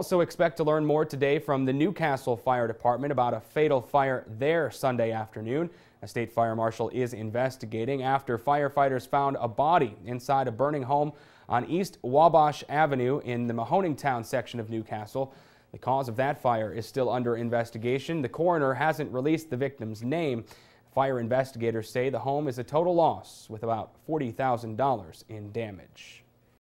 also expect to learn more today from the New Castle Fire Department about a fatal fire there Sunday afternoon. A state fire marshal is investigating after firefighters found a body inside a burning home on East Wabash Avenue in the Mahoningtown section of New Castle. The cause of that fire is still under investigation. The coroner hasn't released the victim's name. Fire investigators say the home is a total loss with about $40,000 in damage.